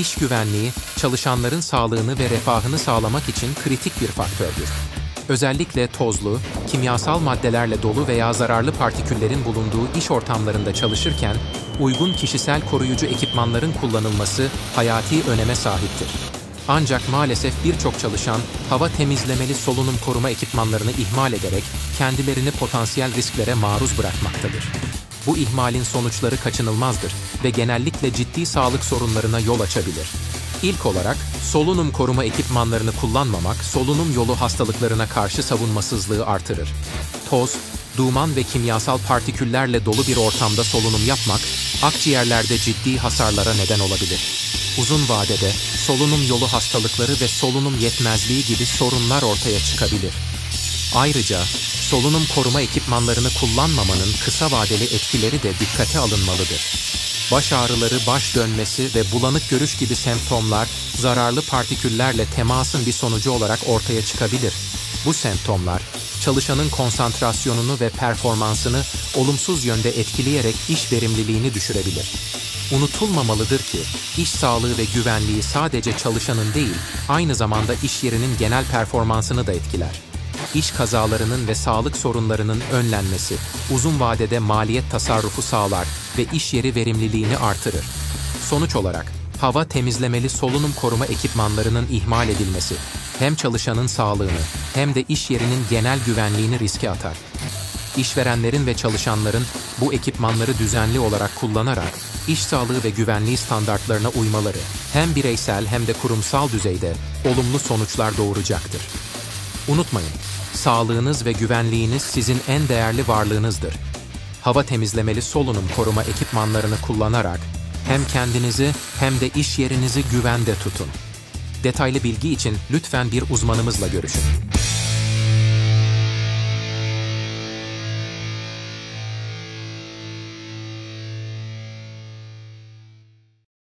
İş güvenliği, çalışanların sağlığını ve refahını sağlamak için kritik bir faktördür. Özellikle tozlu, kimyasal maddelerle dolu veya zararlı partiküllerin bulunduğu iş ortamlarında çalışırken, uygun kişisel koruyucu ekipmanların kullanılması hayati öneme sahiptir. Ancak maalesef birçok çalışan hava temizlemeli solunum koruma ekipmanlarını ihmal ederek kendilerini potansiyel risklere maruz bırakmaktadır. Bu ihmalin sonuçları kaçınılmazdır ve genellikle ciddi sağlık sorunlarına yol açabilir. İlk olarak solunum koruma ekipmanlarını kullanmamak solunum yolu hastalıklarına karşı savunmasızlığı artırır. Toz, duman ve kimyasal partiküllerle dolu bir ortamda solunum yapmak akciğerlerde ciddi hasarlara neden olabilir. Uzun vadede solunum yolu hastalıkları ve solunum yetmezliği gibi sorunlar ortaya çıkabilir. Ayrıca solunum koruma ekipmanlarını kullanmamanın kısa vadeli etkileri de dikkate alınmalıdır. Baş ağrıları, baş dönmesi ve bulanık görüş gibi semptomlar zararlı partiküllerle temasın bir sonucu olarak ortaya çıkabilir. Bu semptomlar çalışanın konsantrasyonunu ve performansını olumsuz yönde etkileyerek iş verimliliğini düşürebilir. Unutulmamalıdır ki iş sağlığı ve güvenliği sadece çalışanın değil, aynı zamanda iş yerinin genel performansını da etkiler. İş kazalarının ve sağlık sorunlarının önlenmesi uzun vadede maliyet tasarrufu sağlar ve iş yeri verimliliğini artırır. Sonuç olarak hava temizlemeli solunum koruma ekipmanlarının ihmal edilmesi hem çalışanın sağlığını hem de iş yerinin genel güvenliğini riske atar. İşverenlerin ve çalışanların bu ekipmanları düzenli olarak kullanarak iş sağlığı ve güvenliği standartlarına uymaları hem bireysel hem de kurumsal düzeyde olumlu sonuçlar doğuracaktır. Unutmayın, sağlığınız ve güvenliğiniz sizin en değerli varlığınızdır. Hava temizlemeli solunum koruma ekipmanlarını kullanarak hem kendinizi hem de iş yerinizi güvende tutun. Detaylı bilgi için lütfen bir uzmanımızla görüşün.